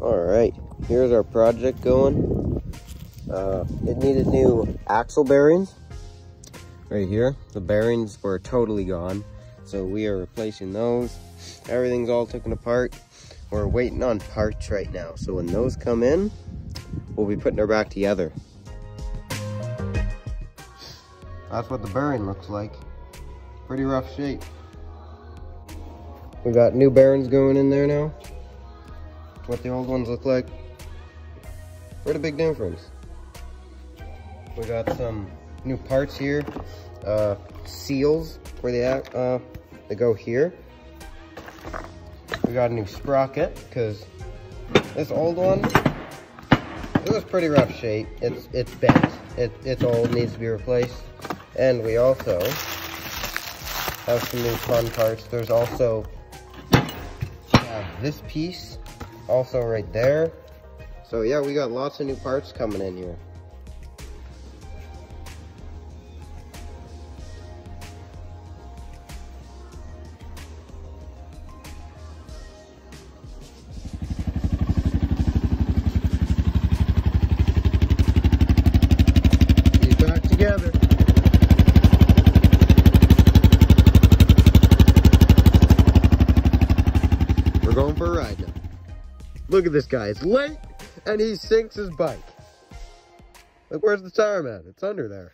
All right, here's our project going. Uh, it needed new axle bearings. Right here, the bearings were totally gone. So we are replacing those. Everything's all taken apart. We're waiting on parts right now. So when those come in, we'll be putting her back together. That's what the bearing looks like. Pretty rough shape. We got new bearings going in there now. What the old ones look like. Pretty big difference. We got some new parts here. Uh, seals for the uh, they go here. We got a new sprocket because this old one, it was pretty rough shape. It's it's bent. It, it's old, needs to be replaced. And we also have some new fun parts. There's also this piece, also right there. So yeah, we got lots of new parts coming in here. back together. We're going for a ride now. Look at this guy. It's late and he sinks his bike. Look, where's the tire man? It's under there.